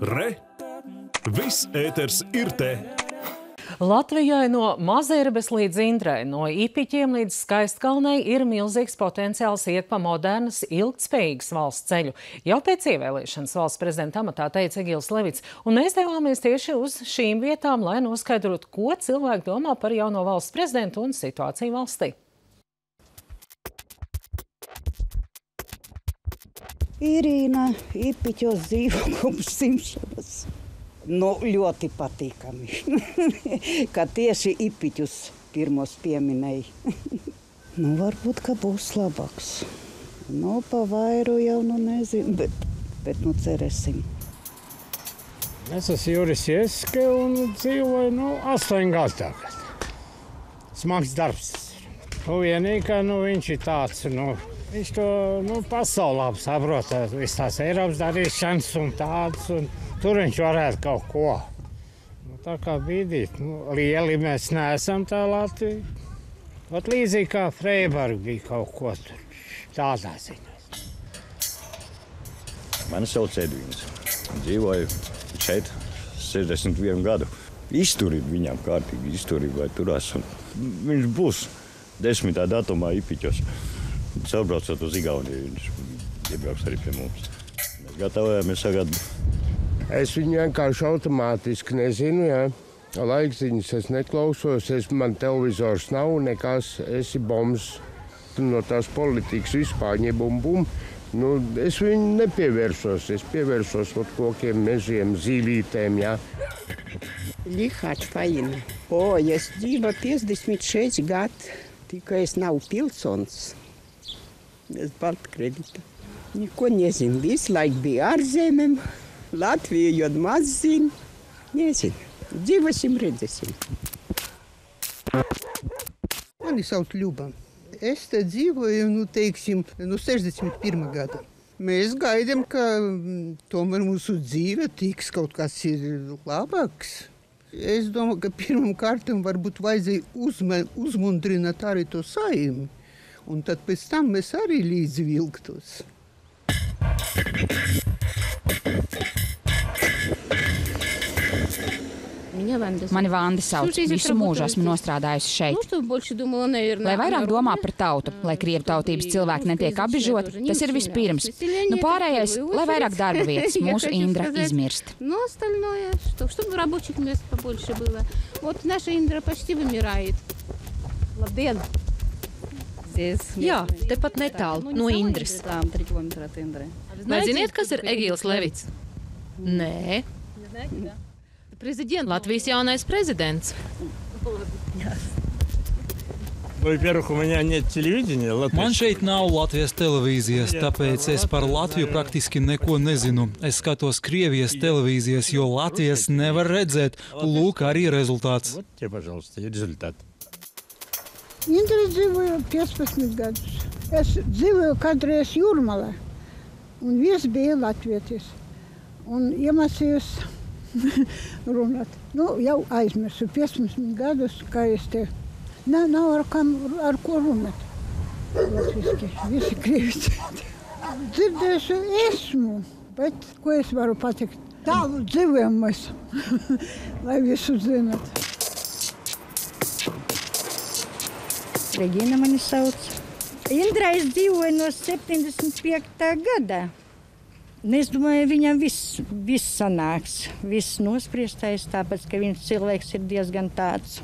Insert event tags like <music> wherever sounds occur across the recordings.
Re! Viss ēters ir te! Latvijai no Mazerbes līdz Indrai, no Ipiķiem līdz Skaistkalnei ir milzīgs potenciāls iet pa modernas, ilgtspējīgas valsts ceļu. Jau pēc ievēlēšanas valsts prezidenta amatā teica Egils Levits, un mēs devāmies tieši uz šīm vietām, lai noskaidrotu, ko cilvēki domā par jauno valsts prezidentu un situāciju valstī. Irīna Ipiķos dzīvo <laughs> kopš simšanas. Nu, ļoti patīkami, <laughs> ka tieši Ipiķus pirmos pieminēja. <laughs> nu, varbūt, ka būs labāks. Nu, pa vairu jau nu nezinu, bet, bet nu cerēsim. Es esmu Juris Jeske un dzīvoju nu, astoņu gadu tagad. Smags darbs. Nu, vienīgi, ka nu, viņš ir tāds, nu, viņš to nu, pasaulē saprot, visas tās Eiropas darīšanas un tādas. Un tur viņš varētu kaut ko. Nu, tā kā bīdīt, nu, lieli mēs neesam tā Latvija. Ot līdzīgi kā Freiburg bija kaut ko tur tādā ziņā. Mani sauc Edvīns. Dzīvoju šeit 61 gadu. Izturība viņam kārtīgi, izturība turās. Viņš būs 10. datumā Mēs atbraucam uz Igauniju. Viņš iebrauks arī pie mums. Mēs gatavojamies tagad. Es viņu vienkārši automātiski nezinu. Jā. Laikziņas es neklausos, es, man televizors nav, nekas, es esmu bombs no tās politikas vispār, nebūmu. Nu, es viņu nepievērsos, es pievērsos kaut kādiem mežiem, zīvītēm. Jā. Lihāča faina. O, es dzīvoju 56 gadus, tikai es nav pilsons. Es Baltkredita. Neko nezinu, visu laiku bija ārzemēm. Latviju jau maz zinu. Nezinu. Dzīvosim, redzēsim. Mani sauc Ļuba. Es te dzīvoju, nu, teiksim, no 61. gada. Mēs gaidām, ka mm, tomēr mūsu dzīve tiks kaut kas labāks. Es domāju, ka pirmam kārtam varbūt vajadzēja uzmundrināt arī to saimi. Un tad pēc tam mēs arī līdzi vilktos. Mani Vanda sauc. Visu mūžu esmu nostrādājusi šeit. Lai vairāk domā par tautu, lai krievu tautības cilvēki netiek apbižoti, tas ir vispirms. Nu, pārējais, lai vairāk darba vietas <laughs> mūsu Indra izmirst. Но Piedalīties? Jā, tepat netālu no Indras. Vai ziniet, kas ir Egīls Levits? Nē. Prezident, Latvijas jaunais prezidents. Man šeit nav Latvijas televīzijas, tāpēc es par Latviju praktiski neko nezinu. Es skatos Krievijas televīzijas, jo Latvijas nevar redzēt. Lūk, arī rezultāts. Viņš arī dzīvoja 15 gadus. Es dzīvoju kādreiz jūrmalā, un viss bija latvietis. Un iemācījos runāt. Nu, jau aizmirsu 15 gadus, kā es te Nē, nav ar, kam, ar ko runāt. Latviski, visi krievisti. Dzirdēšu esmu, bet ko es varu pateikt? Tālu dzīvējamies, lai visu zināt. Regīna mani sauc. Indra es dzīvoju no 75. gada. Un Es domāju, viņam viss, viss sanāks. Viss nospriestais, tāpēc, ka viņš cilvēks ir diezgan tāds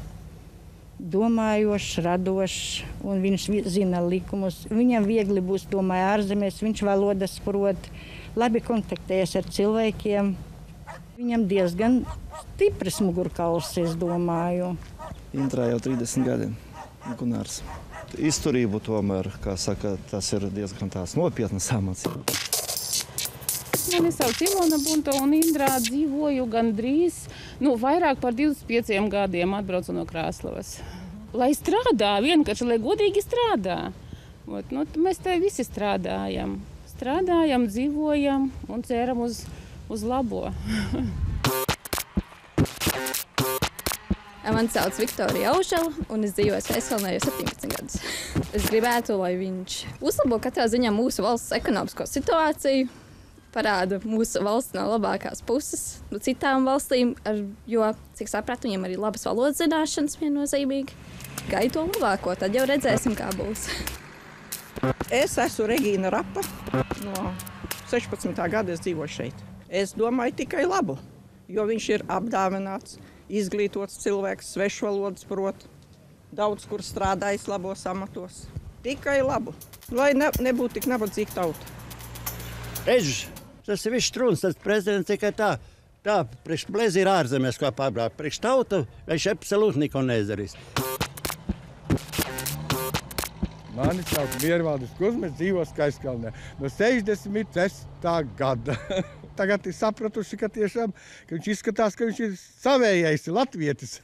domājošs, radošs, un viņš vi- zina likumus. Viņam viegli būs, domāju, ārzemēs, viņš valodas prot, labi kontaktējas ar cilvēkiem. Viņam diezgan stiprs mugurkauls, es domāju. Intrā jau 30 gadi. Gunārs. Izturību tomēr, kā saka, tas ir diezgan tās nopietnas amats. Mani sauc Ilona Bunta un Indrā dzīvoju gandrīz, nu, vairāk par 25 gadiem atbraucu no Krāslavas. Lai strādā, vienkārši, lai godīgi strādā. Ot, nu, mēs te visi strādājam. Strādājam, dzīvojam un ceram uz, uz labo. <laughs> Mani sauc Viktorija Aušela, un es dzīvoju Sēskalnē jau 17 gadus. Es gribētu, lai viņš uzlabo katrā ziņā mūsu valsts ekonomisko situāciju. parāda mūsu valsts no labākās puses, no citām valstīm, ar, jo, cik sapratu, viņiem arī labas valodas zināšanas viennozīmīgi. Gaidu to labāko, tad jau redzēsim, kā būs. Es esmu Regīna Rapa. No 16. gada es dzīvoju šeit. Es domāju tikai labu, jo viņš ir apdāvināts, izglītots cilvēks, svešvalodas prot, daudz kur strādājis labos amatos. Tikai labu, lai ne, nebūtu tik nabadzīga tauta. Režģis, tas ir viss strūns, tas prezidents tikai tā. Tā, priekš blēzi ir ārzemēs, kā pārbraukt. Priekš tauta viņš absolūti neko nedarīs. Mani sauc Miervaldis Kuzmis, dzīvo Skaiskalnē. No 66. gada. <laughs> Tagad ir sapratuši, ka tiešām ka viņš izskatās, ka viņš ir savējais, latvietis.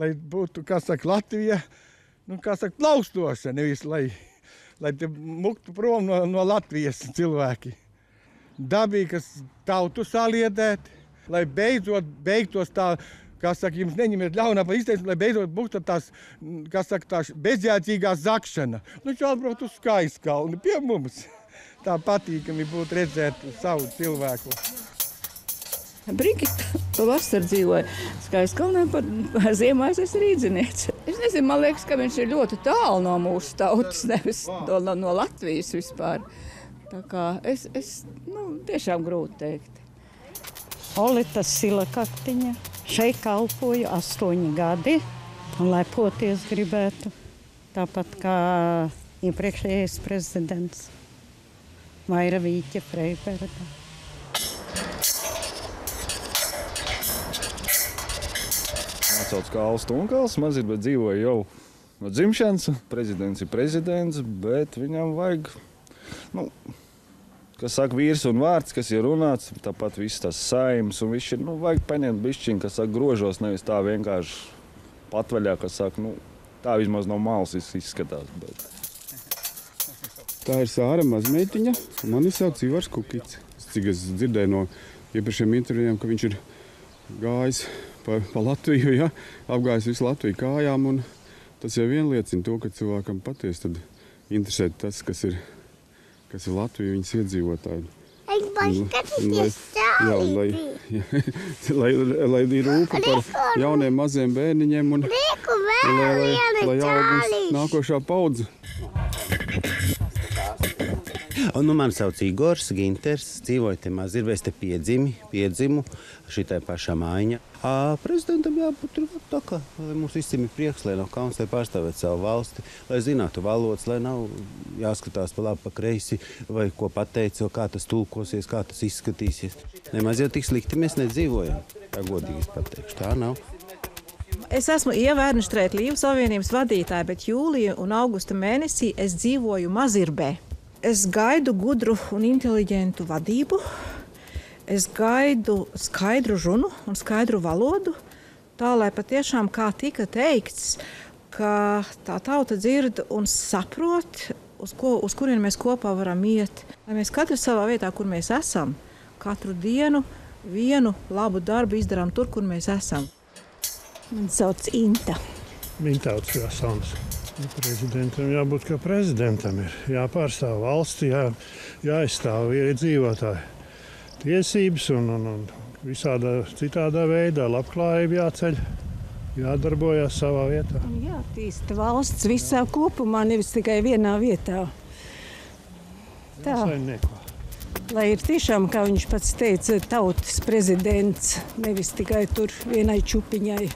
Lai būtu, kā saka, Latvija, nu, kā saka, plaustoša, nevis lai, lai te muktu prom no, no Latvijas cilvēki. Dabīgi, kas tautu saliedēt, lai beidzot beigtos tā kas saka, jums neņemiet ļaunā par izteiksmi, lai beidzot būtu tās, kas saka, tā bezjēdzīgā zakšana. Nu, viņš atbraukt uz skaistkalni pie mums. <laughs> Tā patīkami būtu redzēt savu cilvēku. Brigita pavasarī dzīvoja Skaiskalnē, par, ziemā es esmu rīdzinieks. Es nezinu, man liekas, ka viņš ir ļoti tālu no mūsu tautas, nevis no, no Latvijas vispār. Tā kā es, es nu, tiešām grūti teikt. Olita Silakaktiņa. Šeit kalpoju astoņi gadi un lepoties gribētu. Tāpat kā iepriekšējais prezidents Maira Vīķa Freiberga. Man sauc Kāls Tunkals, mazliet, bet dzīvoju jau no dzimšanas. Prezidents ir prezidents, bet viņam vajag, nu, kas saka vīrs un vārds, kas ir runāts, tāpat viss tas saimnes, un viņš ir, nu, vajag paņemt bišķiņu, kas saka grožos, nevis tā vienkārši patvaļā, kas saka, nu, tā vismaz no malas izskatās. Bet. Tā ir Sāra mazmeitiņa, un mani sauc Ivars Kukits. Cik es dzirdēju no iepriekšējiem intervijiem, ka viņš ir gājis pa, pa Latviju, ja? apgājis visu Latviju kājām, un tas jau vien liecina to, ka cilvēkam patiesi interesē tas, kas ir, kas ir Latvija, viņas iedzīvotāji. Lai, jā, lai, jā, <laughs> lai, lai ir rūpa par jauniem maziem bērniņiem un lai, lai, lai august nākošā paudze. Un, nu, man sauc Igors Ginters, dzīvoju te mazirvēs, te piedzimi, piedzimu šitai pašā mājiņa. À, prezidentam jābūt tur tā lai mums visiem ir prieks, lai nav kauns, lai pārstāvētu savu valsti, lai zinātu valodas, lai nav jāskatās pa labi, pa kreisi, vai ko pateica, kā tas tulkosies, kā tas izskatīsies. Nemaz jau tik slikti mēs nedzīvojam, tā godīgi pateikšu, tā nav. Es esmu Ievērna Strētlīvu savienības vadītāja, bet jūlija un augusta mēnesī es dzīvoju Mazirbē. Es gaidu gudru un inteliģentu vadību. Es gaidu skaidru runu un skaidru valodu, tā lai patiešām, kā tika teikts, ka tā tauta dzird un saprot, uz, ko, uz kurien mēs kopā varam iet. Lai mēs katrs savā vietā, kur mēs esam, katru dienu vienu labu darbu izdarām tur, kur mēs esam. Man sauc Inta. Mintauts Jasons. Prezidentam jābūt kā prezidentam. Ir jāpārstāv valsts, jā, jāizstāv iedzīvotāju tiesības un, un, un visādā citādā veidā labklājība jāceļ. Jādarbojas savā vietā. Jātīsta valsts visā kopumā, nevis tikai vienā vietā. Tā lai ir tiešām, kā viņš pats teica, tautas prezidents, nevis tikai tur vienai čupiņai.